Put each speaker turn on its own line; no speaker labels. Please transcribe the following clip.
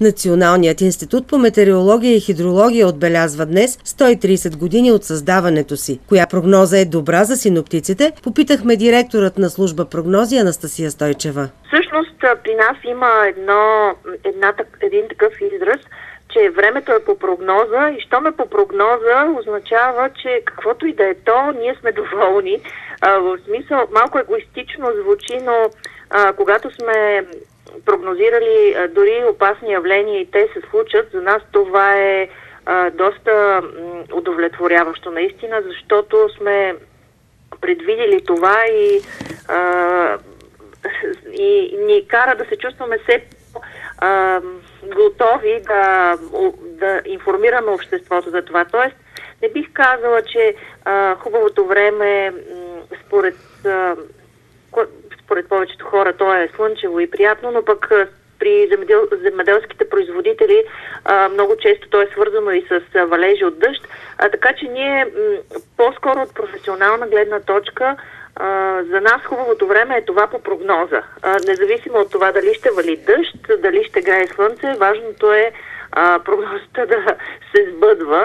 Националният институт по метеорология и хидрология отбелязва днес 130 години от създаването си. Коя прогноза е добра за синоптиците? Попитахме директорът на служба прогнози Анастасия Стойчева.
Всъщност при нас има едно, една, един такъв израз, че времето е по прогноза и що ме по прогноза означава, че каквото и да е то, ние сме доволни. А, в смисъл, малко егоистично звучи, но а, когато сме прогнозирали дори опасни явления и те се случат, за нас това е доста удовлетворяващо наистина, защото сме предвидели това и, и ни кара да се чувстваме все а, готови да, да информираме обществото за това. Тоест, не бих казала, че а, хубавото време според, а, според повечето хора то е слънчево и приятно, но пък при земедел, земеделските производители а, много често то е свързано и с валежи от дъжд. А, така че ние по-скоро от професионална гледна точка а, за нас хубавото време е това по прогноза. А, независимо от това дали ще вали дъжд, дали ще грее слънце, важното е а, прогнозата да се сбъдва.